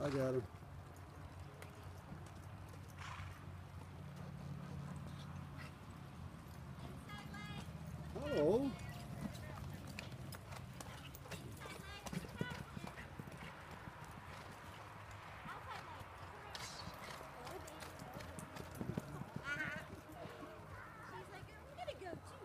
I got him. Hello. She's like, I'm gonna go